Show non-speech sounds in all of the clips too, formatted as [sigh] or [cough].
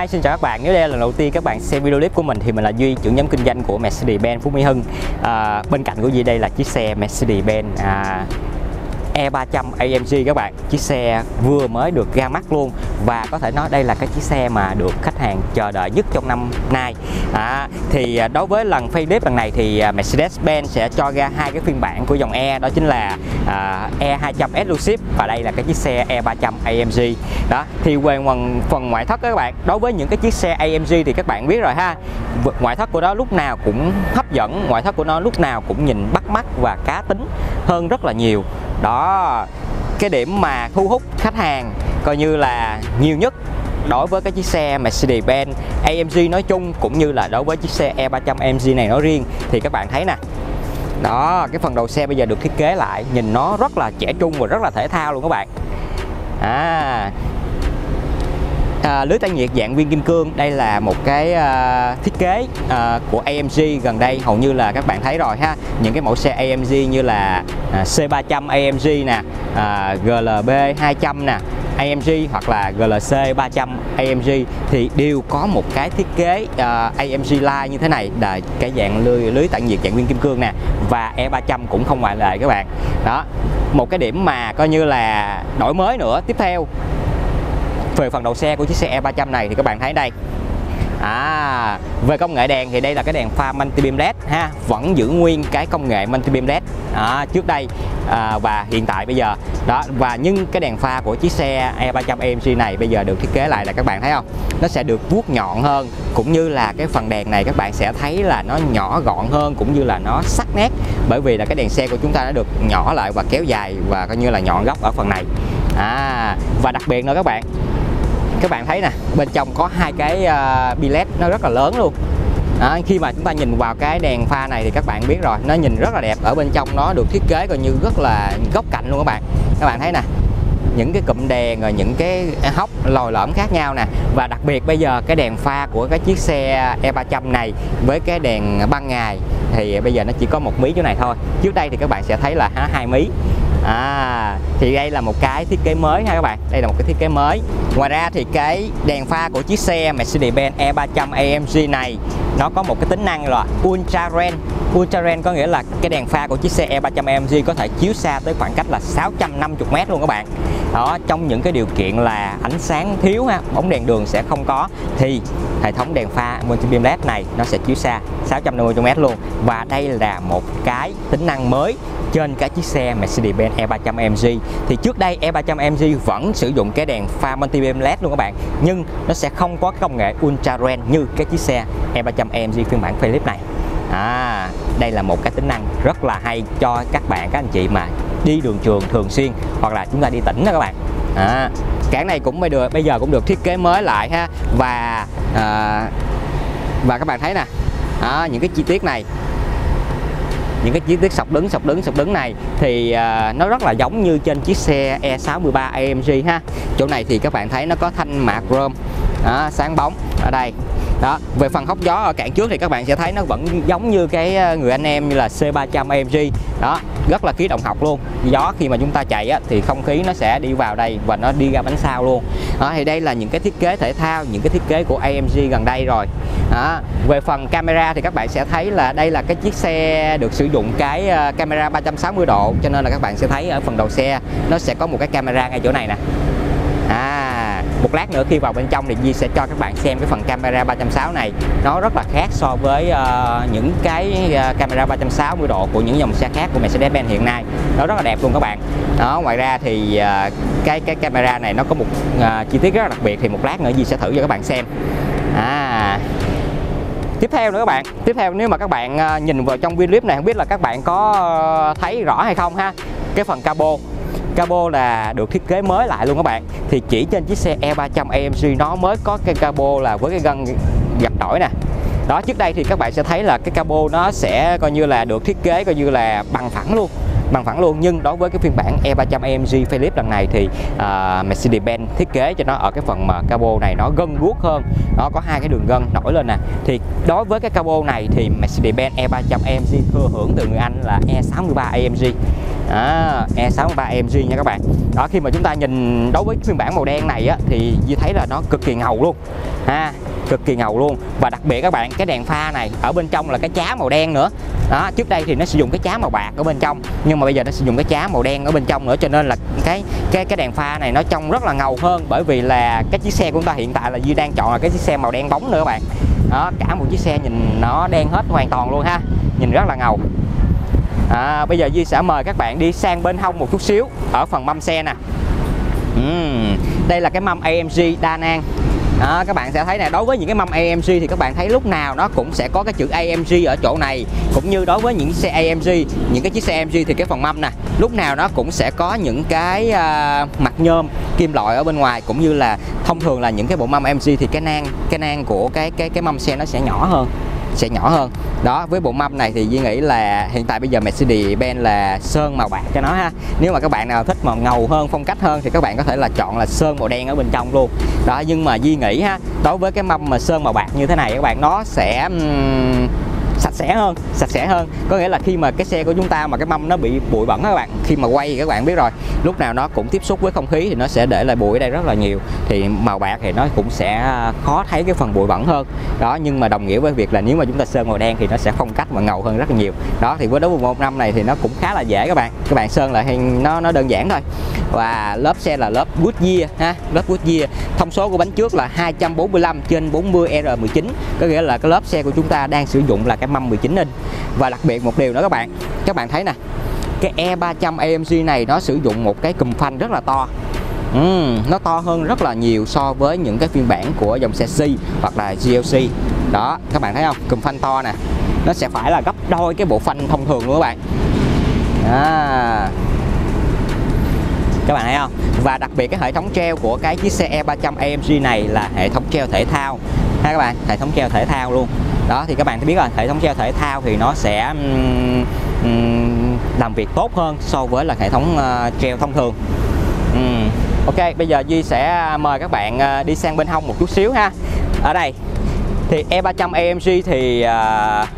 Hi, xin chào các bạn. Nếu đây là lần đầu tiên các bạn xem video clip của mình thì mình là Duy, trưởng nhóm kinh doanh của Mercedes-Benz Phú Mỹ Hưng. À, bên cạnh của Duy đây là chiếc xe Mercedes-Benz à, E300 AMG các bạn. Chiếc xe vừa mới được ra mắt luôn và có thể nói đây là cái chiếc xe mà được khách hàng chờ đợi nhất trong năm nay. À, thì à, đối với lần phay clip lần này thì à, Mercedes-Benz sẽ cho ra hai cái phiên bản của dòng E đó chính là à, E200 Exclusive và đây là cái chiếc xe E300 AMG đó thì về phần, phần ngoại thất các bạn đối với những cái chiếc xe AMG thì các bạn biết rồi ha ngoại thất của nó lúc nào cũng hấp dẫn ngoại thất của nó lúc nào cũng nhìn bắt mắt và cá tính hơn rất là nhiều đó, cái điểm mà thu hút khách hàng coi như là nhiều nhất đối với cái chiếc xe Mercedes-Benz AMG nói chung cũng như là đối với chiếc xe E300 AMG này nói riêng. Thì các bạn thấy nè, đó, cái phần đầu xe bây giờ được thiết kế lại, nhìn nó rất là trẻ trung và rất là thể thao luôn các bạn. À à, lưới tản nhiệt dạng viên kim cương đây là một cái à, thiết kế à, của AMG gần đây hầu như là các bạn thấy rồi ha. Những cái mẫu xe AMG như là à, C300 AMG nè à, GLB 200 nè AMG hoặc là GLC 300 AMG thì đều có một cái thiết kế à, uh, AMG Line như thế này là cái dạng lưới, lưới tản nhiệt dạng viên kim cương nè và E300 cũng không ngoại lệ các bạn. Đó một cái điểm mà coi như là đổi mới nữa. Tiếp theo về phần đầu xe của chiếc xe E300 này thì các bạn thấy đây À, về công nghệ đèn thì đây là cái đèn pha multi beam led ha, vẫn giữ nguyên cái công nghệ multi beam led à, trước đây à, và hiện tại bây giờ đó và nhưng cái đèn pha của chiếc xe E300 AMG này bây giờ được thiết kế lại là các bạn thấy không? Nó sẽ được vuốt nhọn hơn cũng như là cái phần đèn này các bạn sẽ thấy là nó nhỏ gọn hơn cũng như là nó sắc nét bởi vì là cái đèn xe của chúng ta đã được nhỏ lại và kéo dài và coi như là nhọn góc ở phần này. À, và đặc biệt nữa các bạn các bạn thấy nè bên trong có hai cái uh, billet nó rất là lớn luôn. Đó, khi mà chúng ta nhìn vào cái đèn pha này thì các bạn biết rồi nó nhìn rất là đẹp. Ở bên trong nó được thiết kế coi như rất là góc cạnh luôn các bạn. Các bạn thấy nè những cái cụm đèn rồi những cái hốc lồi lõm khác nhau nè. Và đặc biệt bây giờ cái đèn pha của cái chiếc xe E300 này với cái đèn ban ngày thì bây giờ nó chỉ có một mí chỗ này thôi. Trước đây thì các bạn sẽ thấy là hai mí à thì đây là một cái thiết kế mới ha các bạn. Đây là một cái thiết kế mới. Ngoài ra thì cái đèn pha của chiếc xe Mercedes-Benz E300 AMG này, nó có một cái tính năng là Ultra Ren. Ultra Ren có nghĩa là cái đèn pha của chiếc xe E300 AMG có thể chiếu xa tới khoảng cách là 650m luôn các bạn. Đó, trong những cái điều kiện là ánh sáng thiếu ha, bóng đèn đường sẽ không có, thì hệ thống đèn pha multi beam led này nó sẽ chiếu xa 650m luôn. Và đây là một cái tính năng mới trên cái chiếc xe Mercedes-Benz E300MG thì trước đây E300MG vẫn sử dụng cái đèn pha multi beam led luôn các bạn. Nhưng nó sẽ không có công nghệ ultra ren như cái chiếc xe E300MG phiên bản Philip này. À đây là một cái tính năng rất là hay cho các bạn các anh chị mà đi đường trường thường xuyên hoặc là chúng ta đi tỉnh đó các bạn. À, cảng này cũng bây giờ bây giờ cũng được thiết kế mới lại ha. Và à, và các bạn thấy nè. À, những cái chi tiết này những cái chi tiết sọc đứng sọc đứng sọc đứng này thì à, nó rất là giống như trên chiếc xe E63 AMG ha. Chỗ này thì các bạn thấy nó có thanh mạc chrome đó, sáng bóng ở đây. Đó về phần hốc gió ở cản trước thì các bạn sẽ thấy nó vẫn giống như cái à, người anh em như là C300 AMG. Đó rất là khí động học luôn. Gió khi mà chúng ta chạy á, thì không khí nó sẽ đi vào đây và nó đi ra bánh sau luôn. Đó, thì đây là những cái thiết kế thể thao những cái thiết kế của AMG gần đây rồi. Đó. về phần camera thì các bạn sẽ thấy là đây là cái chiếc xe được sử dụng cái ờ, camera 360 độ cho nên là các bạn sẽ thấy ở phần đầu xe nó sẽ có một cái camera ngay chỗ này nè một lát nữa khi vào bên trong thì Di sẽ cho các bạn xem cái phần camera 360 này. Nó rất là khác so với uh, những cái ờ, camera 360 độ của những dòng xe khác của Mercedes-Benz hiện nay. Nó rất là đẹp luôn các bạn. Đó ngoài ra thì uh, cái cái camera này nó có một uh, chi tiết rất là đặc biệt thì một lát nữa Di sẽ thử cho các bạn xem. À. Tiếp theo nữa các bạn. Tiếp theo nếu mà các bạn nhìn vào trong video clip này không biết là các bạn có thấy rõ hay không ha? Cái phần cabo cabo là được thiết kế mới lại luôn các bạn. Thì chỉ trên chiếc xe E300 AMG nó mới có cái cabo là với cái gân gạch đổi nè. Đó trước đây thì các bạn sẽ thấy là cái cabo nó sẽ coi như là được thiết kế coi như là bằng phẳng luôn bằng phẳng luôn. Nhưng đối với cái phiên bản E300 AMG Philip lần này thì uh, Mercedes-Benz thiết kế cho nó ở cái phần mà cabo này nó gân guốc hơn. Nó có hai cái đường gân nổi lên nè. Thì đối với cái cabo này thì Mercedes-Benz E300 AMG thừa hưởng từ người Anh là E63 AMG đó, E63 riêng nha các bạn. Đó khi mà chúng ta nhìn đối với phiên bản màu đen này á, thì Duy thấy là nó cực kỳ ngầu luôn. Ha cực kỳ ngầu luôn. Và đặc biệt các bạn cái đèn pha này ở bên trong là cái chá màu đen nữa. Đó trước đây thì nó sử dụng cái chá màu bạc ở bên trong nhưng mà bây giờ nó sử dụng cái chá màu đen ở bên trong nữa cho nên là cái cái cái đèn pha này nó trông rất là ngầu hơn bởi vì là cái chiếc xe của chúng ta hiện tại là Duy đang chọn là cái chiếc xe màu đen bóng nữa các bạn. Đó cả một chiếc xe nhìn nó đen hết hoàn toàn luôn ha nhìn rất là ngầu à, bây giờ Duy sẽ mời các bạn đi sang bên hông một chút xíu ở phần mâm xe nè. Uhm, đây là cái mâm AMG đa năng đó, à, các bạn sẽ thấy này đối với những cái mâm AMG thì các bạn thấy lúc nào nó cũng sẽ có cái chữ AMG ở chỗ này. Cũng như đối với những xe AMG những cái chiếc xe AMG thì cái phần mâm nè lúc nào nó cũng sẽ có những cái uh, mặt nhôm kim loại ở bên ngoài. Cũng như là thông thường là những cái bộ mâm AMG thì cái nang cái nang của cái cái cái mâm xe nó sẽ nhỏ hơn sẽ nhỏ hơn. Đó với bộ mâm này thì Duy nghĩ là hiện tại bây giờ Mercedes-Benz là sơn màu bạc cho nó ha. Nếu mà các bạn nào thích màu ngầu hơn phong cách hơn thì các bạn có thể là chọn là sơn màu đen ở bên trong luôn. Đó nhưng mà Duy nghĩ ha đối với cái mâm mà sơn màu bạc như thế này các bạn nó sẽ um, sạch sẽ hơn, sạch sẽ hơn. Có nghĩa là khi mà cái xe của chúng ta mà cái mâm nó bị bụi bẩn các bạn, khi mà quay thì các bạn biết rồi, lúc nào nó cũng tiếp xúc với không khí thì nó sẽ để lại bụi ở đây rất là nhiều. Thì màu bạc thì nó cũng sẽ khó thấy cái phần bụi bẩn hơn. Đó, nhưng mà đồng nghĩa với việc là nếu mà chúng ta sơn màu đen thì nó sẽ phong cách và ngầu hơn rất là nhiều. Đó, thì với đối với một năm này thì nó cũng khá là dễ các bạn. Các bạn sơn lại thì nó nó đơn giản thôi. Và lớp xe là lớp Goodyear, ha, lớp Goodyear. Thông số của bánh trước là 245 trên 40 R19 có nghĩa là cái lớp xe của chúng ta đang sử dụng là cái mâm 19 inch. Và đặc biệt một điều nữa các bạn các bạn thấy nè cái E300 AMG này nó sử dụng một cái cùm phanh rất là to. Uhm, nó to hơn rất là nhiều so với những cái phiên bản của dòng xe C hoặc là GLC đó các bạn thấy không? Cùm phanh to nè. Nó sẽ phải là gấp đôi cái bộ phanh thông thường luôn các bạn. À. Các bạn thấy không? Và đặc biệt cái hệ thống treo của cái chiếc xe E300 AMG này là hệ thống treo thể thao. Ha các bạn hệ thống treo thể thao luôn đó thì các bạn biết là hệ thống treo thể thao thì nó sẽ um, um, làm việc tốt hơn so với là hệ thống uh, treo thông thường um. ok bây giờ duy sẽ mời các bạn uh, đi sang bên hông một chút xíu ha ở đây thì E300 AMG thì uh,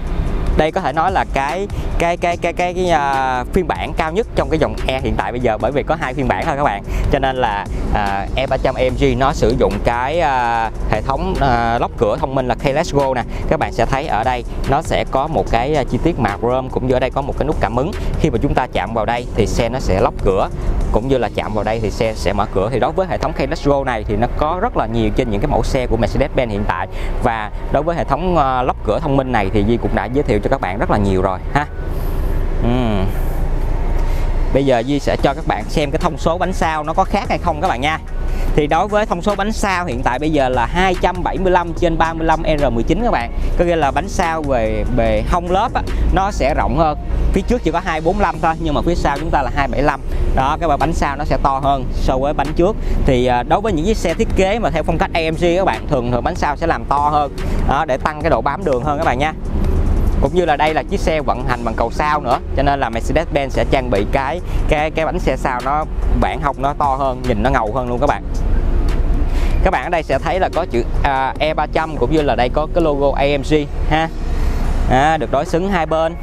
đây có thể nói là cái cái cái cái cái, cái uh, phiên bản cao nhất trong cái dòng E hiện tại bây giờ bởi vì có hai phiên bản thôi các bạn. Cho nên là à, uh, E300 AMG nó sử dụng cái uh, hệ thống uh, lóc cửa thông minh là Keyless Go nè. Các bạn sẽ thấy ở đây nó sẽ có một cái uh, chi tiết màu chrome cũng như ở đây có một cái nút cảm ứng. Khi mà chúng ta chạm vào đây thì xe nó sẽ lóc cửa cũng như là chạm vào đây thì xe sẽ mở cửa. Thì đối với hệ thống Keyless Go này thì nó có rất là nhiều trên những cái mẫu xe của Mercedes-Benz hiện tại. Và đối với hệ thống uh, lóc cửa thông minh này thì Di cũng đã giới thiệu cho các bạn rất là nhiều rồi ha. Uhm. bây giờ Duy sẽ cho các bạn xem cái thông số bánh sau nó có khác hay không các bạn nha. Thì đối với thông số bánh sau hiện tại bây giờ là 275 trên 35 R19 các bạn. Có nghĩa là bánh sau về bề hông lớp á, nó sẽ rộng hơn. Phía trước chỉ có 245 thôi nhưng mà phía sau chúng ta là 275 đó cái bánh sau nó sẽ to hơn so với bánh trước. Thì à, đối với những chiếc xe thiết kế mà theo phong cách AMG các bạn thường thường bánh sau sẽ làm to hơn. Đó, để tăng cái độ bám đường hơn các bạn nha cũng như là đây là chiếc xe vận hành bằng cầu sao nữa. Cho nên là Mercedes-Benz sẽ trang bị cái cái cái bánh xe sau nó bản hông nó to hơn nhìn nó ngầu hơn luôn các bạn. Các bạn ở đây sẽ thấy là có chữ à, E300 cũng như là đây có cái logo AMG ha. À, được đối xứng hai bên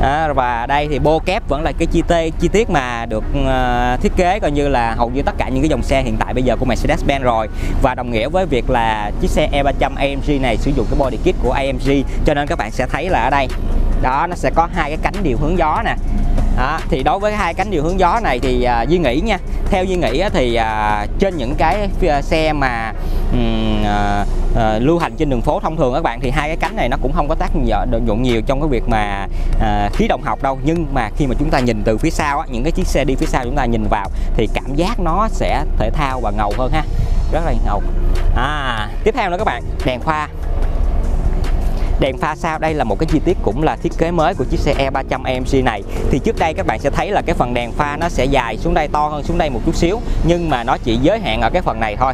à, và đây thì bô kép vẫn là cái chi tiết chi tiết mà được uh, thiết kế coi như là hầu như tất cả những cái dòng xe hiện tại bây giờ của Mercedes-Benz rồi. Và đồng nghĩa với việc là chiếc xe E300 AMG này sử dụng cái body kit của AMG cho nên các bạn sẽ thấy là ở đây đó nó sẽ có hai cái cánh điều hướng gió nè. Đó, thì đối với hai cánh điều hướng gió này thì uh, Duy nghĩ nha theo Duy nghĩ thì uh, trên những cái xe mà um, uh, uh, lưu hành trên đường phố thông thường các bạn thì hai cái cánh này nó cũng không có tác dụng nhiều trong cái việc mà uh, khí động học đâu. Nhưng mà khi mà chúng ta nhìn từ phía sau á, những cái chiếc xe đi phía sau chúng ta nhìn vào thì cảm giác nó sẽ thể thao và ngầu hơn ha. Rất là ngầu. À tiếp theo nữa các bạn đèn pha. Đèn pha sau đây là một cái chi tiết cũng là thiết kế mới của chiếc xe E300 AMG này. Thì trước đây các bạn sẽ thấy là cái phần đèn pha nó sẽ dài xuống đây to hơn xuống đây một chút xíu nhưng mà nó chỉ giới hạn ở cái phần này thôi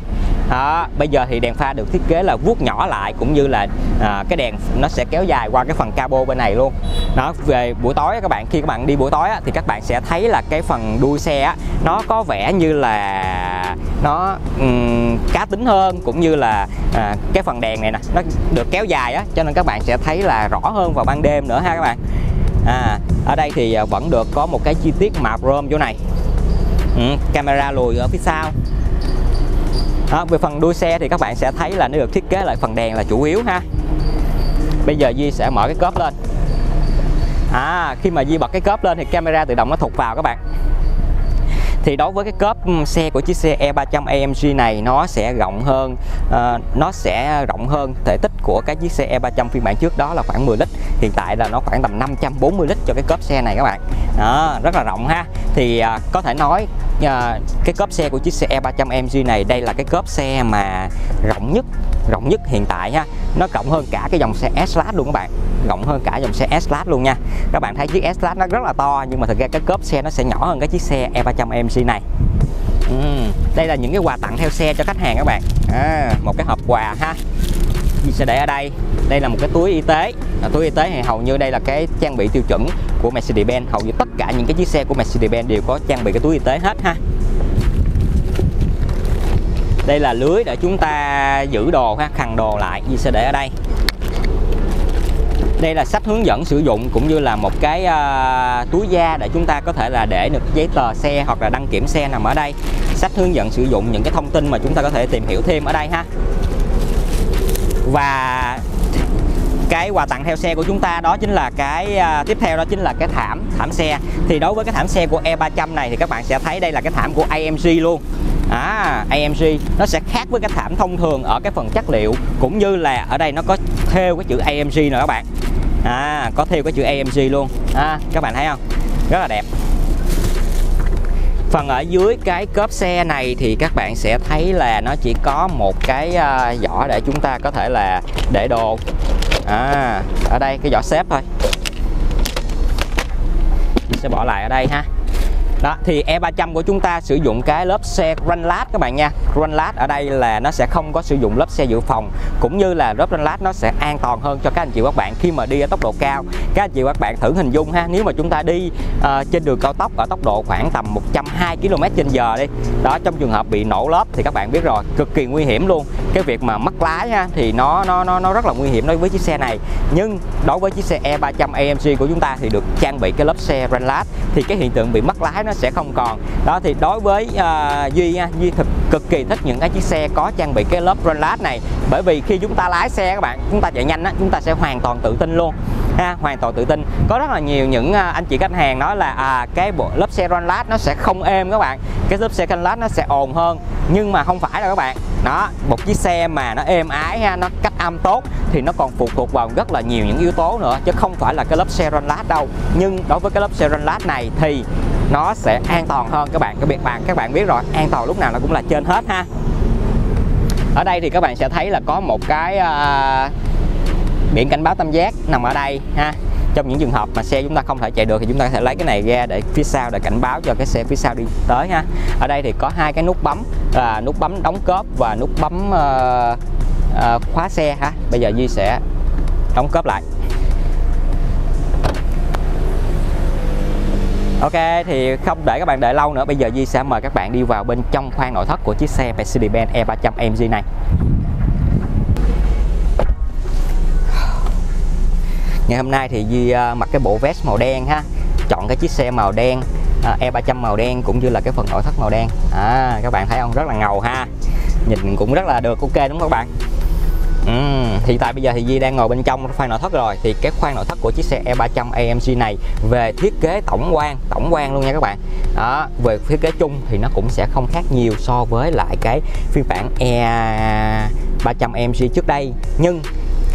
đó, bây giờ thì đèn pha được thiết kế là vuốt nhỏ lại cũng như là à, cái đèn nó sẽ kéo dài qua cái phần cabo bên này luôn. Đó về buổi tối các bạn khi các bạn đi buổi tối thì các bạn sẽ thấy là cái phần đuôi xe nó có vẻ như là nó um, cá tính hơn cũng như là à, cái phần đèn này nè nó được kéo dài á cho nên các bạn sẽ thấy là rõ hơn vào ban đêm nữa ha các bạn. À, ở đây thì à, vẫn được có một cái chi tiết mạ chrome chỗ này. Ừ, camera lùi ở phía sau đó, về phần đuôi xe thì các bạn sẽ thấy là nó được thiết kế lại phần đèn là chủ yếu ha. Bây giờ Di sẽ mở cái cốp lên. À khi mà Di bật cái cốp lên thì camera tự động nó thụt vào các bạn thì đối với cái cốp xe của chiếc xe E300 AMG này nó sẽ rộng hơn uh, nó sẽ rộng hơn. Thể tích của cái chiếc xe E300 phiên bản trước đó là khoảng 10 lít hiện tại là nó khoảng tầm 540 lít cho cái cốp xe này các bạn. Đó, rất là rộng ha. Thì uh, có thể nói uh, cái cốp xe của chiếc xe E300 AMG này đây là cái cốp xe mà rộng nhất rộng nhất hiện tại ha nó rộng hơn cả cái dòng xe S-Class luôn các bạn. Rộng hơn cả dòng xe S-Class luôn nha. Các bạn thấy chiếc S-Class nó rất là to nhưng mà thực ra cái cốp xe nó sẽ nhỏ hơn cái chiếc xe E300MC này. Uhm, đây là những cái quà tặng theo xe cho khách hàng các bạn. À, một cái hộp quà ha. Mình sẽ để ở đây. Đây là một cái túi y tế. À, túi y tế thì hầu như đây là cái trang bị tiêu chuẩn của Mercedes-Benz. Hầu như tất cả những cái chiếc xe của Mercedes-Benz đều có trang bị cái túi y tế hết ha đây là lưới để chúng ta giữ đồ ha khăn đồ lại. Di sẽ để ở đây. Đây là sách hướng dẫn sử dụng cũng như là một cái uh, túi da để chúng ta có thể là để được giấy tờ xe hoặc là đăng kiểm xe nằm ở đây. Sách hướng dẫn sử dụng những cái thông tin mà chúng ta có thể tìm hiểu thêm ở đây ha. Và cái quà tặng theo xe của chúng ta đó chính là cái uh, tiếp theo đó chính là cái thảm thảm xe. Thì đối với cái thảm xe của E300 này thì các bạn sẽ thấy đây là cái thảm của AMG luôn à, AMG nó sẽ khác với cái thảm thông thường ở cái phần chất liệu cũng như là ở đây nó có theo cái chữ AMG nữa các bạn. À, có theo cái chữ AMG luôn. À, các bạn thấy không? Rất là đẹp. Phần ở dưới cái cốp xe này thì các bạn sẽ thấy là nó chỉ có một cái à, vỏ giỏ để chúng ta có thể là để đồ. À, ở đây cái giỏ xếp thôi. Sẽ bỏ lại ở đây ha đó thì E300 của chúng ta sử dụng cái lớp xe Grandlat các bạn nha. Grandlat ở đây là nó sẽ không có sử dụng lớp xe dự phòng cũng như là lớp Grandlat nó sẽ an toàn hơn cho các anh chị các bạn khi mà đi ở tốc độ cao. Các anh chị các bạn thử hình dung ha nếu mà chúng ta đi uh, trên đường cao tốc ở tốc độ khoảng tầm 120 km trên giờ đi đó trong trường hợp bị nổ lớp thì các bạn biết rồi cực kỳ nguy hiểm luôn. Cái việc mà mất lái ha, thì nó nó nó nó rất là nguy hiểm đối với chiếc xe này. Nhưng đối với chiếc xe E300 AMG của chúng ta thì được trang bị cái lớp xe Grandlat thì cái hiện tượng bị mất lái nó nó sẽ không còn. Đó thì đối với uh, duy nha duy thực cực kỳ thích những cái chiếc xe có trang bị cái lớp Runlat này. Bởi vì khi chúng ta lái xe các bạn chúng ta chạy nhanh á chúng ta sẽ hoàn toàn tự tin luôn ha hoàn toàn tự tin. Có rất là nhiều những à, anh chị khách hàng nói là à cái bộ lớp xe Runlat nó sẽ không êm các bạn cái lớp xe Runlat nó sẽ ồn hơn. Nhưng mà không phải đâu các bạn. Đó một chiếc xe mà nó êm ái ha nó cách âm tốt thì nó còn phụ thuộc vào rất là nhiều những yếu tố nữa chứ không phải là cái lớp xe Runlat đâu. Nhưng đối với cái lớp xe Runlat này thì nó sẽ an toàn hơn các bạn. Các biệt bạn các bạn biết rồi. An toàn lúc nào nó cũng là trên hết ha. Ở đây thì các bạn sẽ thấy là có một cái uh, biển cảnh báo tam giác nằm ở đây ha. Trong những trường hợp mà xe chúng ta không thể chạy được thì chúng ta có thể lấy cái này ra để phía sau để cảnh báo cho cái xe phía sau đi tới ha. Ở đây thì có hai cái nút bấm là nút bấm đóng cốp và nút bấm uh, uh, khóa xe ha. Bây giờ Duy sẽ đóng cốp lại. Ok thì không để các bạn đợi lâu nữa bây giờ Di sẽ mời các bạn đi vào bên trong khoang nội thất của chiếc xe Mercedes-Benz E300 AMG này. Ngày hôm nay thì Di à, mặc cái bộ vest màu đen ha chọn cái chiếc xe màu đen à, uh, E300 màu đen cũng như là cái phần nội thất màu đen. À, các bạn thấy không rất là ngầu ha nhìn cũng rất là được ok đúng không các bạn? Ừ, hiện tại bây giờ thì Di đang ngồi bên trong khoang nội thất rồi. Thì cái khoang nội thất của chiếc xe E300 AMG này về thiết kế tổng quan tổng quan luôn nha các bạn. Đó về thiết kế chung thì nó cũng sẽ không khác nhiều so với lại cái phiên bản E300 AMG trước đây. Nhưng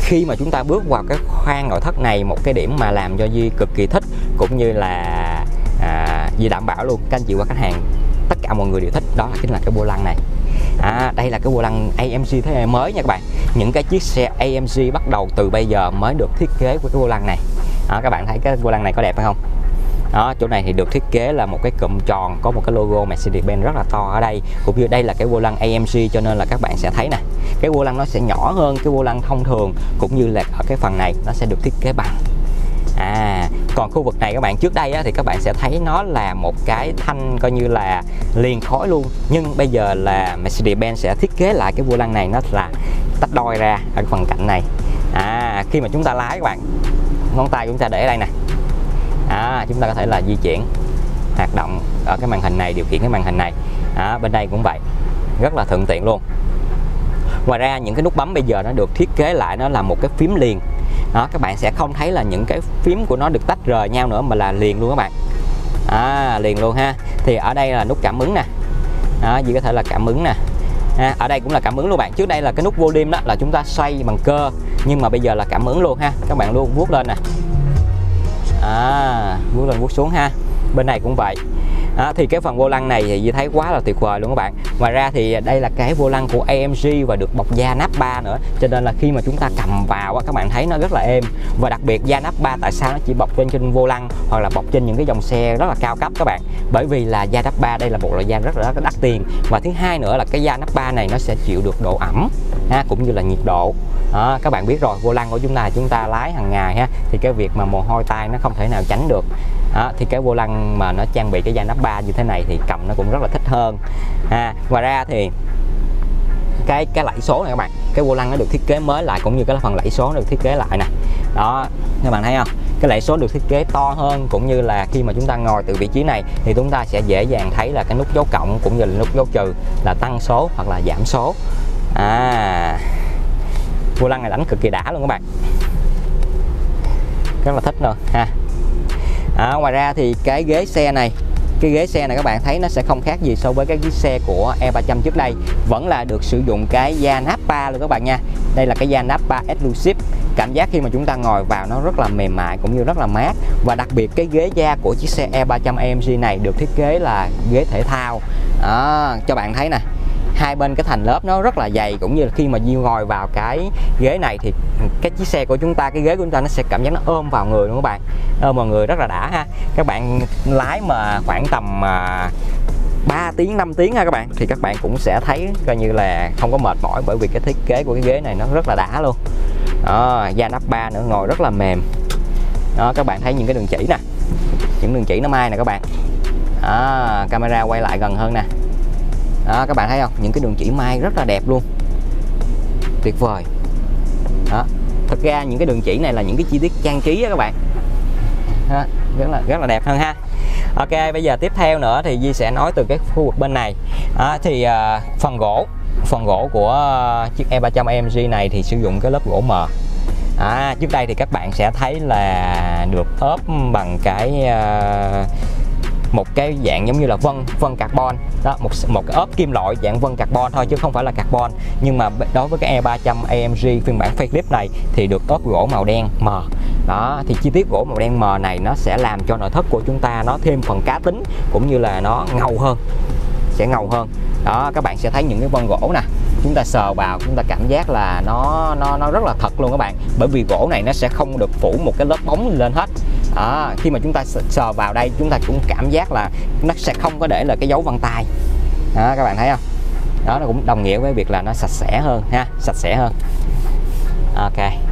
khi mà chúng ta bước vào cái khoang nội thất này một cái điểm mà làm cho Di cực kỳ thích cũng như là à, Di đảm bảo luôn các anh chị và khách hàng tất cả mọi người đều thích đó là chính là cái vô lăng này à, đây là cái vô lăng AMG thế hệ mới nha các bạn. Những cái chiếc xe AMG bắt đầu từ bây giờ mới được thiết kế của cái vô lăng này. À, các bạn thấy cái vô lăng này có đẹp hay không? Đó chỗ này thì được thiết kế là một cái cụm tròn có một cái logo Mercedes-Benz rất là to ở đây. Cũng như đây là cái vô lăng AMG cho nên là các bạn sẽ thấy nè cái vô lăng nó sẽ nhỏ hơn cái vô lăng thông thường cũng như là ở cái phần này nó sẽ được thiết kế bằng à còn khu vực này các bạn trước đây á, thì các bạn sẽ thấy nó là một cái thanh coi như là liền khói luôn. Nhưng bây giờ là Mercedes-Benz sẽ thiết kế lại cái vô lăng này nó là tách đôi ra ở phần cạnh này. À khi mà chúng ta lái các bạn ngón tay chúng ta để ở đây nè. À, chúng ta có thể là di chuyển hoạt động ở cái màn hình này điều khiển cái màn hình này. À, bên đây cũng vậy rất là thuận tiện luôn. Ngoài ra những cái nút bấm bây giờ nó được thiết kế lại nó là một cái phím liền đó các bạn sẽ không thấy là những cái phím của nó được tách rời nhau nữa mà là liền luôn các bạn. À, liền luôn ha. Thì ở đây là nút cảm ứng nè. Đó, gì có thể là cảm ứng nè. Ha. ở đây cũng là cảm ứng luôn bạn. Trước đây là cái nút volume đó là chúng ta xoay bằng cơ nhưng mà bây giờ là cảm ứng luôn ha. Các bạn luôn vuốt lên nè. À, vuốt lên vuốt xuống ha. Bên này cũng vậy à, thì cái phần vô lăng này thì Di thấy quá là tuyệt vời luôn các bạn. Ngoài ra thì đây là cái vô lăng của AMG và được bọc da nắp 3 nữa. Cho nên là khi mà chúng ta cầm vào các bạn thấy nó rất là êm. Và đặc biệt da nắp 3 tại sao nó chỉ bọc trên trên vô lăng hoặc là bọc trên những cái dòng xe rất là cao cấp các bạn? Bởi vì là da nắp 3 đây là một loại da rất là đắt tiền. Và thứ hai nữa là cái da nắp 3 này nó sẽ chịu được độ ẩm ha, cũng như là nhiệt độ. Đó, các bạn biết rồi vô lăng của chúng ta chúng ta lái hàng ngày ha thì cái việc mà mồ hôi tay nó không thể nào tránh được đó, thì cái vô lăng mà nó trang bị cái da nắp ba như thế này thì cầm nó cũng rất là thích hơn. À, ngoài ra thì cái cái lẫy số này các bạn cái vô lăng nó được thiết kế mới lại cũng như cái phần lẫy số được thiết kế lại nè. Đó các bạn thấy không? Cái lẫy số được thiết kế to hơn cũng như là khi mà chúng ta ngồi từ vị trí này thì chúng ta sẽ dễ dàng thấy là cái nút dấu cộng cũng như là nút dấu trừ là tăng số hoặc là giảm số. À vô lăng này đánh cực kỳ đã luôn các bạn. Rất là thích rồi. ha à, ngoài ra thì cái ghế xe này cái ghế xe này các bạn thấy nó sẽ không khác gì so với cái chiếc xe của E300 trước đây. Vẫn là được sử dụng cái da Nappa luôn các bạn nha. Đây là cái da Nappa Exclusive. Cảm giác khi mà chúng ta ngồi vào nó rất là mềm mại cũng như rất là mát. Và đặc biệt cái ghế da của chiếc xe E300 AMG này được thiết kế là ghế thể thao. À, cho bạn thấy nè hai bên cái thành lớp nó rất là dày cũng như là khi mà Diêu ngồi vào cái ghế này thì cái chiếc xe của chúng ta cái ghế của chúng ta nó sẽ cảm giác nó ôm vào người luôn các bạn. Ôm vào người rất là đã ha. Các bạn lái mà khoảng tầm mà 3 tiếng 5 tiếng ha các bạn thì các bạn cũng sẽ thấy coi như là không có mệt mỏi bởi vì cái thiết kế của cái ghế này nó rất là đã luôn. Đó, da nắp ba nữa ngồi rất là mềm. Đó các bạn thấy những cái đường chỉ nè. Những đường chỉ nó mai nè các bạn. Đó, camera quay lại gần hơn nè đó các bạn thấy không? Những cái đường chỉ mai rất là đẹp luôn. Tuyệt vời. Đó. Thực ra những cái đường chỉ này là những cái chi tiết trang trí đó các bạn. Đó, rất là rất là đẹp hơn ha. Ok bây giờ tiếp theo nữa thì Di sẽ nói từ cái khu vực bên này. Đó, thì uh, phần gỗ phần gỗ của uh, chiếc E300MG này thì sử dụng cái lớp gỗ mờ. À, trước đây thì các bạn sẽ thấy là được ốp bằng cái uh, một cái dạng giống như là vân vân carbon. Đó, một một cái ốp kim loại dạng vân carbon thôi chứ không phải là carbon. Nhưng mà đối với cái E300 AMG phiên bản facelift này thì được ốp gỗ màu đen mờ đó, thì chi tiết gỗ màu đen mờ này nó sẽ làm cho nội thất của chúng ta nó thêm phần cá tính cũng như là nó ngầu hơn, sẽ ngầu hơn. Đó, các bạn sẽ thấy những cái vân gỗ nè, chúng ta sờ vào, chúng ta cảm giác là nó nó nó rất là thật luôn các bạn. Bởi vì gỗ này nó sẽ không được phủ một cái lớp bóng lên hết đó, khi mà chúng ta sờ vào đây chúng ta cũng cảm giác là nó sẽ không có để là cái dấu vân tay. Đó, các bạn thấy không? Đó nó cũng đồng nghĩa với việc là nó sạch sẽ hơn ha sạch sẽ hơn. Ok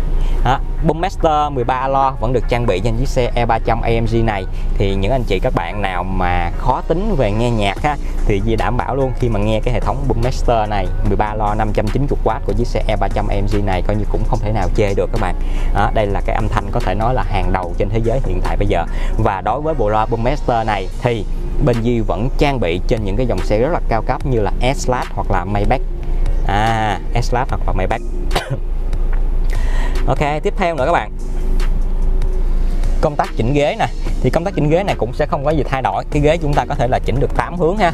đó, Master 13 lo vẫn được trang bị trên chiếc xe E300 AMG này. Thì những anh chị các bạn nào mà khó tính về nghe nhạc ha thì Di đảm bảo luôn khi mà nghe cái hệ thống Boommaster này 13 lo 590W của chiếc xe E300 AMG này coi như cũng không thể nào chê được các bạn. Đó, đây là cái âm thanh có thể nói là hàng đầu trên thế giới hiện tại bây giờ. Và đối với bộ loa Boommaster này thì bên Di vẫn trang bị trên những cái dòng xe rất là cao cấp như là S-Class hoặc là Maybach. À S-Class hoặc là Maybach. [coughs] ok tiếp theo nữa các bạn. Công tắc chỉnh ghế nè. Thì công tắc chỉnh ghế này cũng sẽ không có gì thay đổi. Cái ghế chúng ta có thể là chỉnh được 8 hướng ha.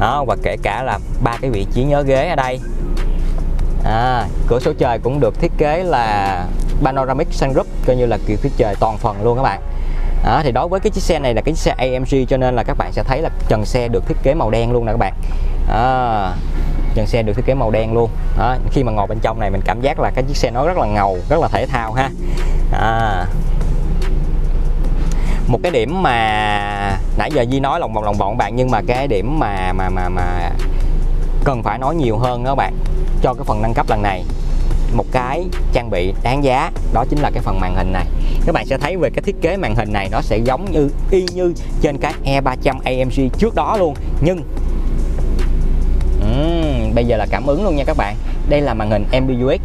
Đó, và kể cả là ba cái vị trí nhớ ghế ở đây. À, cửa sổ trời cũng được thiết kế là panoramic sunroof coi như là kiểu phía trời toàn phần luôn các bạn. Đó, thì đối với cái chiếc xe này là cái chiếc xe AMG cho nên là các bạn sẽ thấy là trần xe được thiết kế màu đen luôn nè các bạn. À, dàn xe được thiết kế màu đen luôn. Đó, khi mà ngồi bên trong này mình cảm giác là cái chiếc xe nó rất là ngầu rất là thể thao ha. À. một cái điểm mà nãy giờ Di nói lòng vòng lòng vòng bạn nhưng mà cái điểm mà mà mà mà cần phải nói nhiều hơn đó bạn cho cái phần nâng cấp lần này. Một cái trang bị đáng giá đó chính là cái phần màn hình này. Các bạn sẽ thấy về cái thiết kế màn hình này nó sẽ giống như y như trên cái E300 AMG trước đó luôn. Nhưng bây giờ là cảm ứng luôn nha các bạn. Đây là màn hình MBUX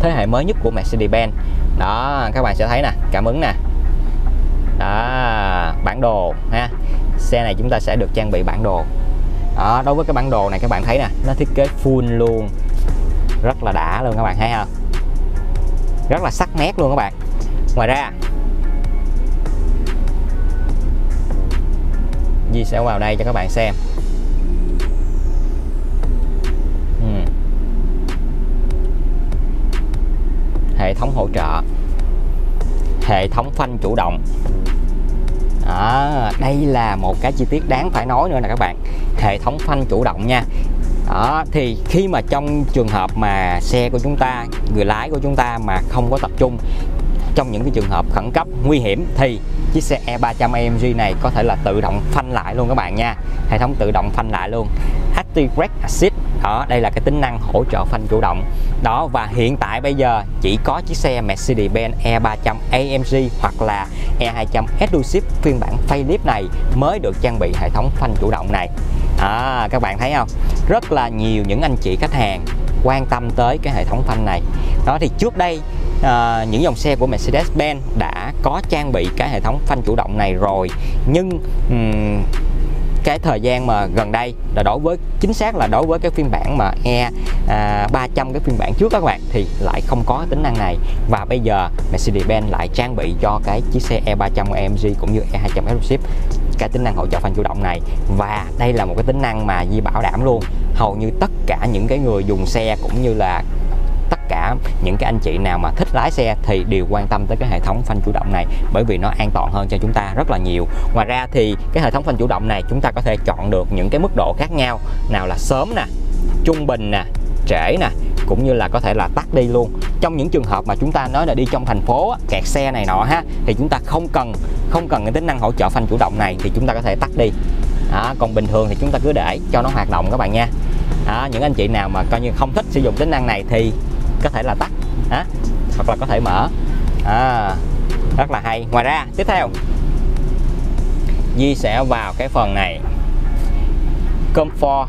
thế hệ mới nhất của Mercedes-Benz. Đó, các bạn sẽ thấy nè, cảm ứng nè. Đó đồ ha. Xe này chúng ta sẽ được trang bị bản đồ. Đó, đối với cái bản đồ này các bạn thấy nè, nó thiết kế full luôn. Rất là đã luôn các bạn, thấy không? Rất là sắc nét luôn các bạn. Ngoài ra, Di sẽ vào đây cho các bạn xem ừ hệ thống hỗ trợ hệ thống phanh chủ động. Đó, đây là một cái chi tiết đáng phải nói nữa nè các bạn. Hệ thống phanh chủ động nha. Đó thì khi mà trong trường hợp mà xe của chúng ta người lái của chúng ta mà không có tập trung trong những cái trường hợp khẩn cấp nguy hiểm thì chiếc xe E300 AMG này có thể là tự động phanh lại luôn các bạn nha. Hệ thống tự động phanh lại luôn. Active Brake Assist đó đây là cái tính năng hỗ trợ phanh chủ động. Đó và hiện tại bây giờ chỉ có chiếc xe Mercedes-Benz E300 AMG hoặc là E200 Exclusive phiên bản facelift này mới được trang bị hệ thống phanh chủ động này. À, các bạn thấy không? Rất là nhiều những anh chị khách hàng quan tâm tới cái hệ thống phanh này. Đó thì trước đây à, những dòng xe của Mercedes-Benz đã có trang bị cái hệ thống phanh chủ động này rồi. Nhưng um, cái thời gian mà gần đây là đối với chính xác là đối với cái phiên bản mà E à, 300 cái phiên bản trước các bạn thì lại không có tính năng này. Và bây giờ Mercedes-Benz lại trang bị cho cái chiếc xe E300 AMG cũng như E200 Exclusive cái tính năng hỗ trợ phanh chủ động này. Và đây là một cái tính năng mà Di bảo đảm luôn. Hầu như tất cả những cái người dùng xe cũng như là cả những cái anh chị nào mà thích lái xe thì đều quan tâm tới cái hệ thống phanh chủ động này bởi vì nó an toàn hơn cho chúng ta rất là nhiều. Ngoài ra thì cái hệ thống phanh chủ động này chúng ta có thể chọn được những cái mức độ khác nhau nào là sớm nè trung bình nè trễ nè cũng như là có thể là tắt đi luôn. Trong những trường hợp mà chúng ta nói là đi trong thành phố kẹt xe này nọ ha thì chúng ta không cần không cần cái tính năng hỗ trợ phanh chủ động này thì chúng ta có thể tắt đi. Đó, còn bình thường thì chúng ta cứ để cho nó hoạt động các bạn nha. Đó, những anh chị nào mà coi như không thích sử dụng tính năng này thì có thể là tắt á hoặc là có thể mở. À, rất là hay. Ngoài ra tiếp theo Di sẽ vào cái phần này. Comfort.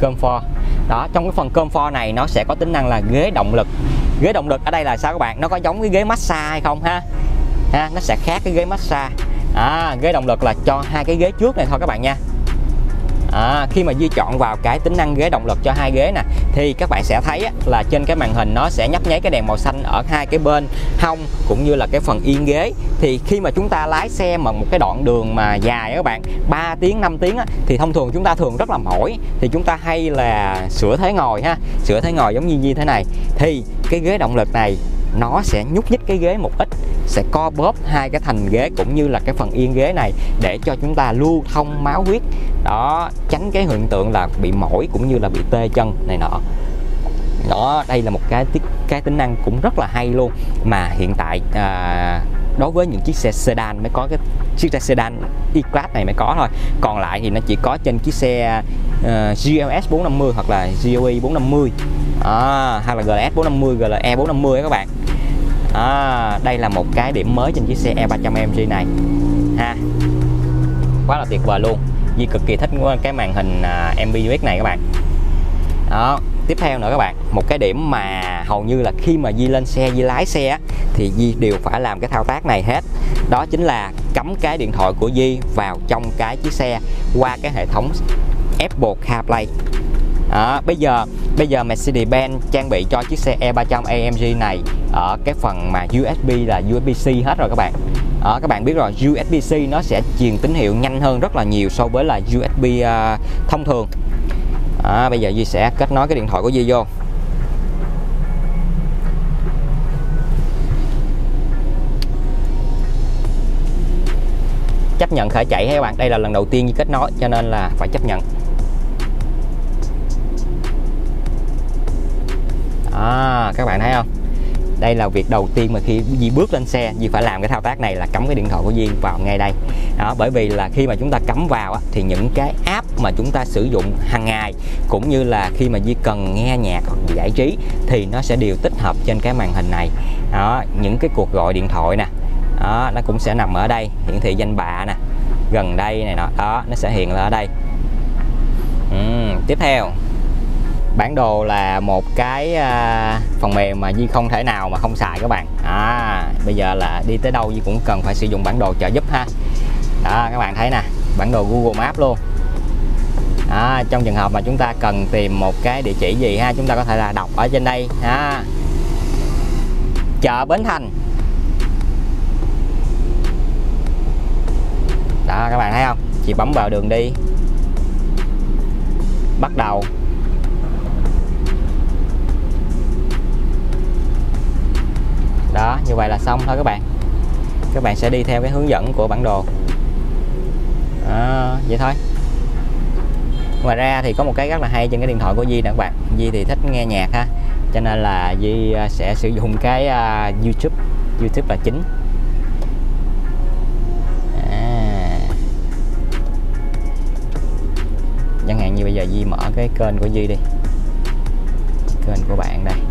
Comfort. Đó trong cái phần comfort này nó sẽ có tính năng là ghế động lực. Ghế động lực ở đây là sao các bạn? Nó có giống cái ghế massage hay không ha? Ha nó sẽ khác cái ghế massage. À, ghế động lực là cho hai cái ghế trước này thôi các bạn nha à, khi mà di chọn vào cái tính năng ghế động lực cho hai ghế nè thì các bạn sẽ thấy á, là trên cái màn hình nó sẽ nhấp nháy cái đèn màu xanh ở hai cái bên hông cũng như là cái phần yên ghế. Thì khi mà chúng ta lái xe mà một cái đoạn đường mà dài các bạn 3 tiếng 5 tiếng á, thì thông thường chúng ta thường rất là mỏi. Thì chúng ta hay là sửa thế ngồi ha sửa thế ngồi giống như như thế này. Thì cái ghế động lực này nó sẽ nhúc nhích cái ghế một ít sẽ co bóp hai cái thành ghế cũng như là cái phần yên ghế này để cho chúng ta lưu thông máu huyết. Đó tránh cái hiện tượng là bị mỏi cũng như là bị tê chân này nọ. Đó đây là một cái cái tính năng cũng rất là hay luôn. Mà hiện tại à, đối với những chiếc xe sedan mới có cái chiếc xe sedan E-Class này mới có thôi. Còn lại thì nó chỉ có trên chiếc xe uh, GLS 450 hoặc là GOE 450 à, hay là GLS 450 GLE 450 các bạn à, đây là một cái điểm mới trên chiếc xe E300MG này. Ha. Quá là tuyệt vời luôn. Di cực kỳ thích cái màn hình à, MBUX này các bạn. Đó tiếp theo nữa các bạn. Một cái điểm mà hầu như là khi mà Di lên xe Di lái xe thì Di đều phải làm cái thao tác này hết. Đó chính là cắm cái điện thoại của Di vào trong cái chiếc xe qua cái hệ thống Apple CarPlay đó, bây giờ bây giờ Mercedes-Benz trang bị cho chiếc xe E300 AMG này ở cái phần mà USB là USB-C hết rồi các bạn. Đó, các bạn biết rồi USB-C nó sẽ truyền tín hiệu nhanh hơn rất là nhiều so với là USB uh, à, thông thường. Đó, bây giờ Duy sẽ kết nối cái điện thoại của Duy vô. Chấp nhận khởi chạy các bạn đây là lần đầu tiên Duy kết nối cho nên là phải chấp nhận. À, các bạn thấy không? Đây là việc đầu tiên mà khi Di bước lên xe Di phải làm cái thao tác này là cắm cái điện thoại của Di vào ngay đây. Đó bởi vì là khi mà chúng ta cắm vào á, thì những cái app mà chúng ta sử dụng hàng ngày cũng như là khi mà Di cần nghe nhạc hoặc giải trí thì nó sẽ đều tích hợp trên cái màn hình này. Đó những cái cuộc gọi điện thoại nè đó nó cũng sẽ nằm ở đây. Hiển thị danh bạ nè gần đây này nọ đó nó sẽ hiện là ở đây. Ừ, tiếp theo bản đồ là một cái à, phần mềm mà Di không thể nào mà không xài các bạn. À, bây giờ là đi tới đâu Di cũng cần phải sử dụng bản đồ trợ giúp ha. Đó các bạn thấy nè bản đồ Google Maps luôn. À, trong trường hợp mà chúng ta cần tìm một cái địa chỉ gì ha chúng ta có thể là đọc ở trên đây. Ha chợ Bến Thành. Đó các bạn thấy không? Chị bấm vào đường đi. Bắt đầu. Như vậy là xong thôi các bạn. Các bạn sẽ đi theo cái hướng dẫn của bản đồ. À, vậy thôi. Ngoài ra thì có một cái rất là hay trên cái điện thoại của Di nè các bạn. Di thì thích nghe nhạc ha cho nên là Di à, sẽ sử dụng cái uh, YouTube. YouTube là chính. À. chẳng hạn như bây giờ Di mở cái kênh của Di đi. Kênh của bạn đây.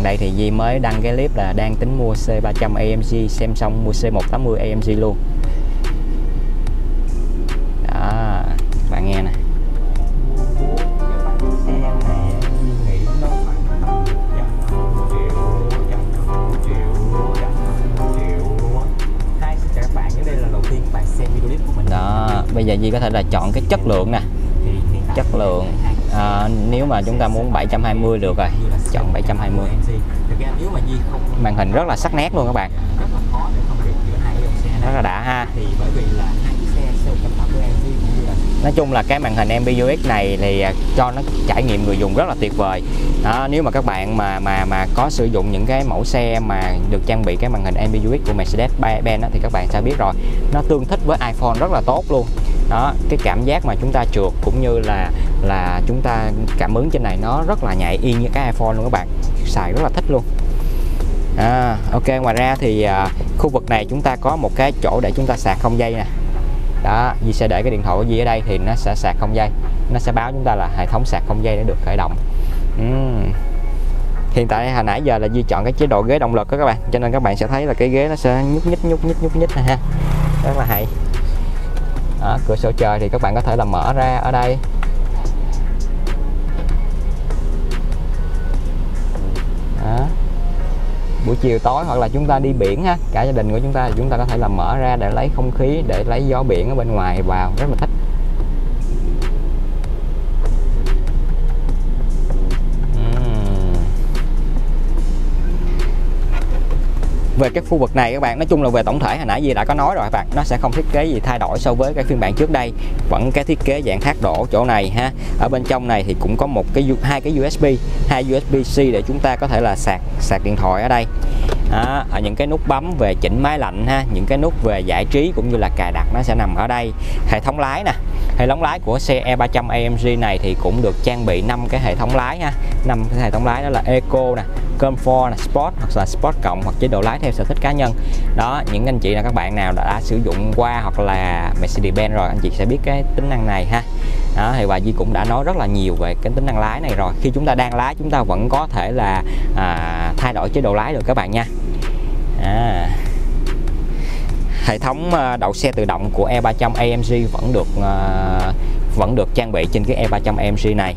Gần đây thì Di mới đăng cái clip là đang tính mua C300 AMG xem xong mua C180 AMG luôn. Đó, bạn nghe nè. Đó, bây giờ Di có thể là chọn cái chất lượng nè. Chất lượng à, nếu mà chúng ta muốn 720 được rồi chọn 720 màn hình rất là sắc nét luôn các bạn. Rất là đã ha. Nói chung là cái màn hình MBUX này thì à, cho nó trải nghiệm người dùng rất là tuyệt vời. Đó, nếu mà các bạn mà mà mà có sử dụng những cái mẫu xe mà được trang bị cái màn hình MBUX của Mercedes-Benz thì các bạn sẽ biết rồi. Nó tương thích với iPhone rất là tốt luôn. Đó cái cảm giác mà chúng ta trượt cũng như là là chúng ta cảm ứng trên này nó rất là nhạy y như cái iPhone luôn các bạn. Xài rất là thích luôn. À, ok ngoài ra thì à, khu vực này chúng ta có một cái chỗ để chúng ta sạc không dây nè. Đó Di sẽ để cái điện thoại của Di ở đây thì nó sẽ sạc không dây. Nó sẽ báo chúng ta là hệ thống sạc không dây đã được khởi động. Uhm. hiện tại hồi nãy giờ là Di chọn cái chế độ ghế động lực đó các bạn cho nên các bạn sẽ thấy là cái ghế nó sẽ nhúc nhích nhúc nhích nhúc nhích này ha. Rất là hay. Đó, cửa sổ trời thì các bạn có thể là mở ra ở đây. Buổi chiều tối hoặc là chúng ta đi biển ha cả gia đình của chúng ta thì chúng ta có thể là mở ra để lấy không khí, để lấy gió biển ở bên ngoài vào. Rất là thích. Về cái khu vực này các bạn. Nói chung là về tổng thể hồi nãy gì đã có nói rồi các bạn. Nó sẽ không thiết kế gì thay đổi so với cái phiên bản trước đây. Vẫn cái thiết kế dạng thác đổ chỗ này ha. Ở bên trong này thì cũng có một cái hai cái USB hai USB C để chúng ta có thể là sạc sạc điện thoại ở đây. Đó, ở những cái nút bấm về chỉnh máy lạnh ha. Những cái nút về giải trí cũng như là cài đặt nó sẽ nằm ở đây. Hệ thống lái nè hệ thống lái của xe E300 AMG này thì cũng được trang bị 5 cái hệ thống lái ha. Năm cái hệ thống lái đó là Eco nè Comfort, nè, Sport hoặc là Sport cộng hoặc chế độ lái theo sở thích cá nhân. Đó những anh chị là các bạn nào đã, đã sử dụng qua hoặc là Mercedes-Benz rồi anh chị sẽ biết cái tính năng này ha. Đó thì bà Di cũng đã nói rất là nhiều về cái tính năng lái này rồi. Khi chúng ta đang lái chúng ta vẫn có thể là à, thay đổi chế độ lái được các bạn nha. À hệ thống ờ, đậu xe tự động của E300 AMG vẫn được ờ, vẫn được trang bị trên cái E300 AMG này.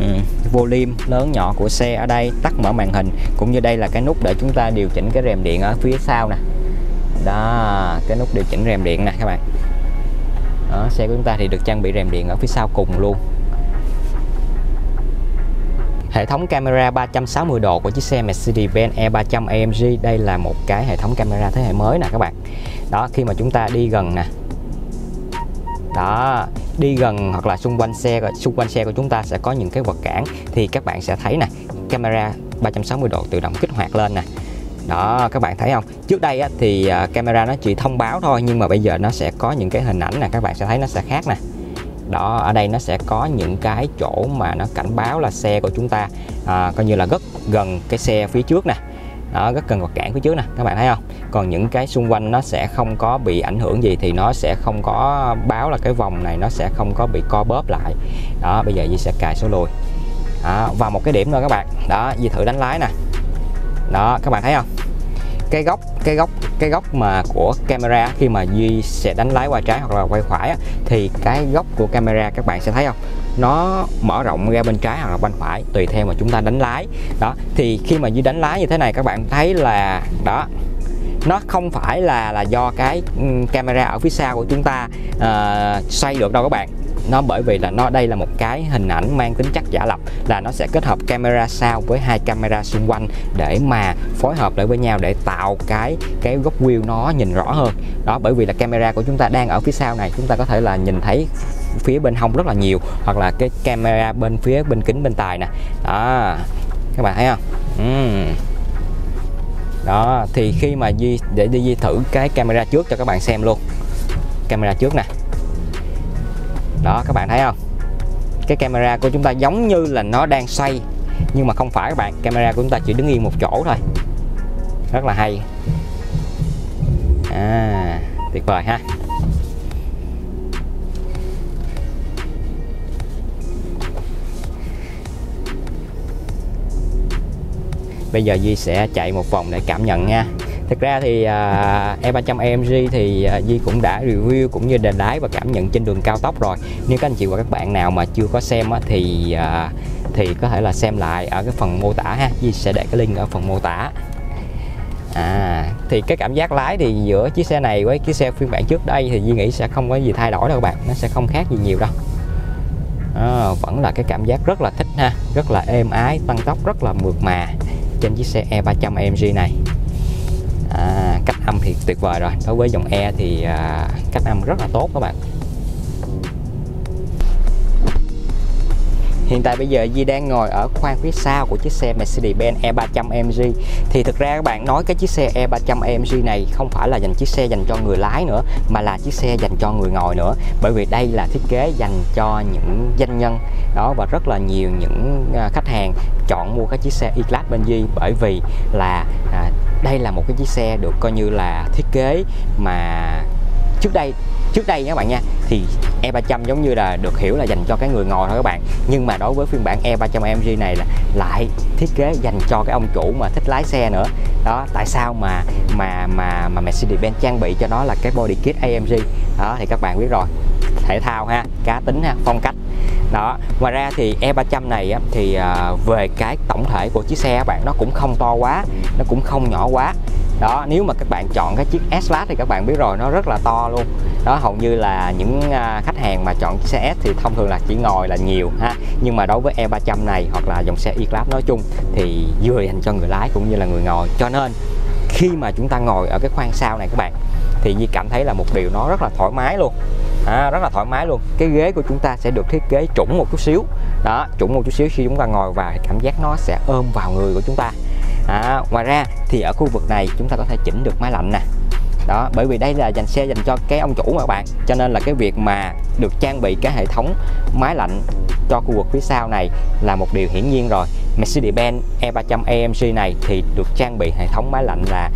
Ừ. volume lớn nhỏ của xe ở đây tắt mở màn hình cũng như đây là cái nút để chúng ta điều chỉnh cái rèm điện ở phía sau nè. Đó cái nút điều chỉnh rèm điện nè các bạn. Đó, xe của chúng ta thì được trang bị rèm điện ở phía sau cùng luôn. Hệ thống camera 360 độ của chiếc xe Mercedes-Benz E300 AMG đây là một cái hệ thống camera thế hệ mới nè các bạn. Đó khi mà chúng ta đi gần nè. Đó, đi gần hoặc là xung quanh xe xung quanh xe của chúng ta sẽ có những cái vật cản thì các bạn sẽ thấy nè, camera 360 độ tự động kích hoạt lên nè. Đó các bạn thấy không? Trước đây á, thì à, camera nó chỉ thông báo thôi nhưng mà bây giờ nó sẽ có những cái hình ảnh nè các bạn sẽ thấy nó sẽ khác nè đó ở đây nó sẽ có những cái chỗ mà nó cảnh báo là xe của chúng ta à, coi như là rất gần cái xe phía trước nè. Đó rất gần vật cản phía trước nè các bạn thấy không? Còn những cái xung quanh nó sẽ không có bị ảnh hưởng gì thì nó sẽ không có báo là cái vòng này nó sẽ không có bị co bóp lại. Đó bây giờ Di sẽ cài số lùi. Đó, và một cái điểm nữa các bạn. Đó Di thử đánh lái nè. Đó các bạn thấy không? Cái góc cái góc cái góc mà của camera khi mà duy sẽ đánh lái qua trái hoặc là quay phải á, thì cái góc của camera các bạn sẽ thấy không? Nó mở rộng ra bên trái hoặc là bên phải tùy theo mà chúng ta đánh lái. Đó thì khi mà duy đánh lái như thế này các bạn thấy là đó nó không phải là là do cái ừ, camera ở phía sau của chúng ta uh, xoay được đâu các bạn nó bởi vì là nó, đây là một cái hình ảnh mang tính chất giả lập, là nó sẽ kết hợp camera sau với hai camera xung quanh để mà phối hợp lại với nhau để tạo cái cái góc view nó nhìn rõ hơn. Đó, bởi vì là camera của chúng ta đang ở phía sau này, chúng ta có thể là nhìn thấy phía bên hông rất là nhiều, hoặc là cái camera bên phía bên kính bên tài nè. Đó, các bạn thấy không? Uhm đó, thì khi mà Di để đi Di thử cái camera trước cho các bạn xem luôn. Camera trước nè đó, các bạn thấy không? Cái camera của chúng ta giống như là nó đang xoay, nhưng mà không phải các bạn. Camera của chúng ta chỉ đứng yên một chỗ thôi. Rất là hay. À tuyệt vời ha. Bây giờ Duy sẽ chạy một vòng để cảm nhận nha thực ra thì uh, E300 AMG thì à, uh, Di cũng đã review cũng như đề lái và cảm nhận trên đường cao tốc rồi. Nếu các anh chị và các bạn nào mà chưa có xem á, thì uh, thì có thể là xem lại ở cái phần mô tả ha. Di sẽ để cái link ở phần mô tả. À, thì cái cảm giác lái thì giữa chiếc xe này với chiếc xe phiên bản trước đây thì Di nghĩ sẽ không có gì thay đổi đâu các bạn Nó sẽ không khác gì nhiều đâu. À, Vẫn là cái cảm giác rất là thích ha Rất là êm ái, tăng tốc rất là mượt mà trên chiếc xe E300 AMG này à, cách âm thì tuyệt vời rồi. Đối với dòng E thì à, cách âm rất là tốt các bạn. Hiện tại bây giờ Di đang ngồi ở khoang phía sau của chiếc xe Mercedes-Benz E300 AMG Thì thực ra các bạn nói cái chiếc xe E300 AMG này không phải là dành chiếc xe dành cho người lái nữa Mà là chiếc xe dành cho người ngồi nữa. Bởi vì đây là thiết kế dành cho những doanh nhân. Đó Và rất là nhiều những à, khách hàng chọn mua cái chiếc xe E-Class bên Di Bởi vì là à, đây là một cái chiếc xe được coi như là thiết kế mà trước đây trước đây các bạn nha thì E300 giống như là được hiểu là dành cho cái người ngồi thôi các bạn. Nhưng mà đối với phiên bản E300 AMG này là lại thiết kế dành cho cái ông chủ mà thích lái xe nữa. Đó tại sao mà mà mà mà Mercedes-Benz trang bị cho nó là cái body kit AMG đó thì các bạn biết rồi. Thể thao ha cá tính ha phong cách. Đó ngoài ra thì E300 này á, thì à, về cái tổng thể của chiếc xe các bạn nó cũng không to quá nó cũng không nhỏ quá đó nếu mà các bạn chọn cái chiếc S-Class thì các bạn biết rồi nó rất là to luôn. Đó hầu như là những à, khách hàng mà chọn chiếc xe S thì thông thường là chỉ ngồi là nhiều ha. Nhưng mà đối với E300 này hoặc là dòng xe E-Class nói chung thì vừa dành cho người lái cũng như là người ngồi. Cho nên khi mà chúng ta ngồi ở cái khoang sau này các bạn thì Nhi cảm thấy là một điều nó rất là thoải mái luôn. À, rất là thoải mái luôn. Cái ghế của chúng ta sẽ được thiết kế trũng một chút xíu. Đó trũng một chút xíu. Khi chúng ta ngồi vào thì cảm giác nó sẽ ôm vào người của chúng ta à, ngoài ra thì ở khu vực này chúng ta có thể chỉnh được máy lạnh nè. Đó bởi vì đây là dành xe dành cho cái ông chủ mà các bạn. Cho nên là cái việc mà được trang bị cái hệ thống máy lạnh cho khu vực phía sau này là một điều hiển nhiên rồi. Mercedes-Benz E300 AMG này thì được trang bị hệ thống máy lạnh là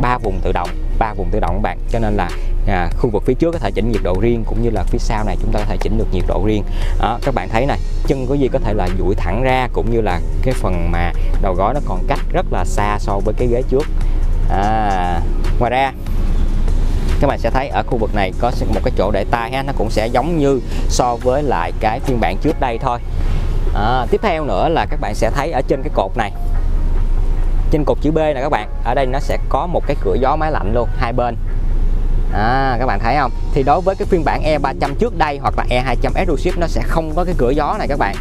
ba vùng tự động ba vùng tự động các bạn. Cho nên là à, khu vực phía trước có thể chỉnh nhiệt độ riêng cũng như là phía sau này chúng ta có thể chỉnh được nhiệt độ riêng. Đó, các bạn thấy này chân có gì có thể là duỗi thẳng ra cũng như là cái phần mà đầu gối nó còn cách rất là xa so với cái ghế trước. À, ngoài ra các bạn sẽ thấy ở khu vực này có một cái chỗ để tay ha nó cũng sẽ giống như so với lại cái phiên bản trước đây thôi. À, tiếp theo nữa là các bạn sẽ thấy ở trên cái cột này trên cột chữ B này các bạn ở đây nó sẽ có một cái cửa gió máy lạnh luôn hai bên à, các bạn thấy không? Thì đối với cái phiên bản E300 trước đây hoặc là E200 Aeroship nó sẽ không có cái cửa gió này các bạn.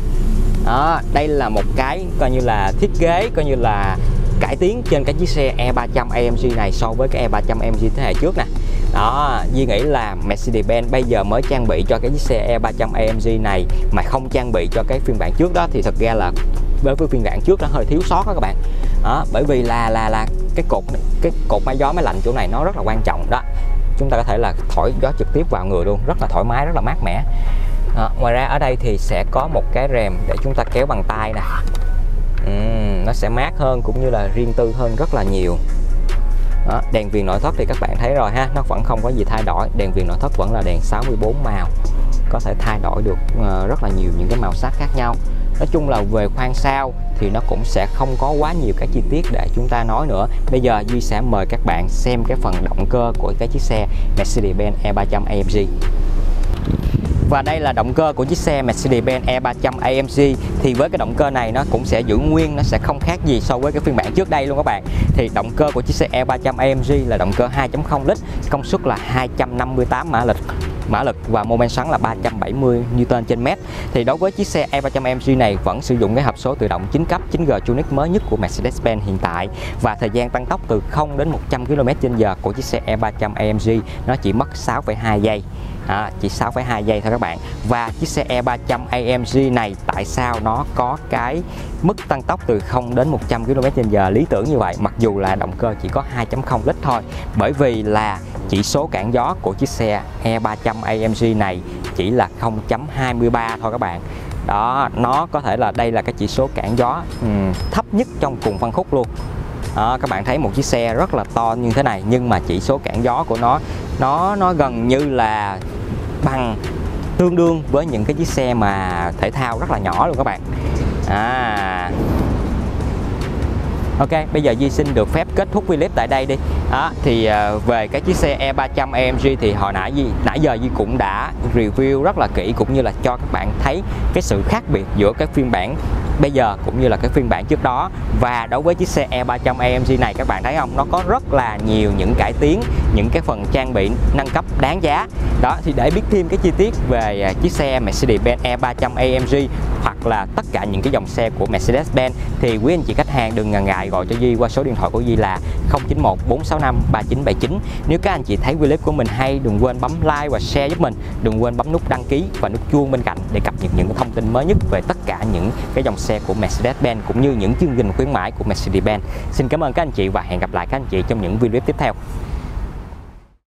Đó đây là một cái coi như là thiết kế coi như là cải tiến trên cái chiếc xe E300 AMG này so với cái E300 AMG thế hệ trước nè. Đó Duy nghĩ là Mercedes-Benz bây giờ mới trang bị cho cái chiếc xe E300 AMG này mà không trang bị cho cái phiên bản trước đó thì thật ra là với phiên bản trước nó hơi thiếu sót đó các bạn. Đó bởi vì là là là cái cột cái cột máy gió máy lạnh chỗ này nó rất là quan trọng đó chúng ta có thể là thổi gió trực tiếp vào người luôn rất là thoải mái rất là mát mẻ. Đó. ngoài ra ở đây thì sẽ có một cái rèm để chúng ta kéo bằng tay nè. Uhm, nó sẽ mát hơn cũng như là riêng tư hơn rất là nhiều. Đó, đèn viền nội thất thì các bạn thấy rồi ha nó vẫn không có gì thay đổi. Đèn viền nội thất vẫn là đèn 64 màu có thể thay đổi được uh, rất là nhiều những cái màu sắc khác nhau nói chung là về khoang sau thì nó cũng sẽ không có quá nhiều các chi tiết để chúng ta nói nữa. Bây giờ Duy sẽ mời các bạn xem cái phần động cơ của cái chiếc xe Mercedes-Benz E300 AMG và đây là động cơ của chiếc xe Mercedes-Benz E300 AMG thì với cái động cơ này nó cũng sẽ giữ nguyên, nó sẽ không khác gì so với cái phiên bản trước đây luôn các bạn. Thì động cơ của chiếc xe E300 AMG là động cơ 2.0 lít, công suất là 258 mã lực mã lực và mô men xoắn là 370 Newton trên mét. Thì đối với chiếc xe E300 AMG này vẫn sử dụng cái hộp số tự động 9 cấp 9G Tronic mới nhất của Mercedes-Benz hiện tại. Và thời gian tăng tốc từ 0 đến 100 km/h của chiếc xe E300 AMG nó chỉ mất 6,2 giây. À, chỉ 6,2 giây thôi các bạn. Và chiếc xe E300 AMG này tại sao nó có cái mức tăng tốc từ 0 đến 100 km/h lý tưởng như vậy mặc dù là động cơ chỉ có 2.0 lít thôi. Bởi vì là chỉ số cản gió của chiếc xe E300 AMG này chỉ là 0.23 thôi các bạn. Đó nó có thể là đây là cái chỉ số cản gió um, thấp nhất trong cùng phân khúc luôn. Đó, các bạn thấy một chiếc xe rất là to như thế này nhưng mà chỉ số cản gió của nó nó nó gần như là bằng tương đương với những cái chiếc xe mà thể thao rất là nhỏ luôn các bạn. À Ok, bây giờ Di xin được phép kết thúc clip tại đây đi. Đó, thì ờ, về cái chiếc xe E300 AMG thì hồi nãy Di nãy giờ Di cũng đã review rất là kỹ cũng như là cho các bạn thấy cái sự khác biệt giữa cái phiên bản bây giờ cũng như là cái phiên bản trước đó. Và đối với chiếc xe E300 AMG này các bạn thấy không? Nó có rất là nhiều những cải tiến những cái phần trang bị nâng cấp đáng giá. Đó thì để biết thêm cái chi tiết về ờ, chiếc xe Mercedes-Benz E300 AMG hoặc là tất cả những cái dòng xe của Mercedes-Benz, thì quý anh chị khách hàng đừng ngần ngại gọi cho Di qua số điện thoại của Di là 091 465 3979 nếu các anh chị thấy clip của mình hay, đừng quên bấm like và share giúp mình. Đừng quên bấm nút đăng ký và nút chuông bên cạnh để cập nhật những thông tin mới nhất về tất cả những cái dòng xe của Mercedes-Benz cũng như những chương trình khuyến mãi của Mercedes-Benz. Xin cảm ơn các anh chị và hẹn gặp lại các anh chị trong những video tiếp theo.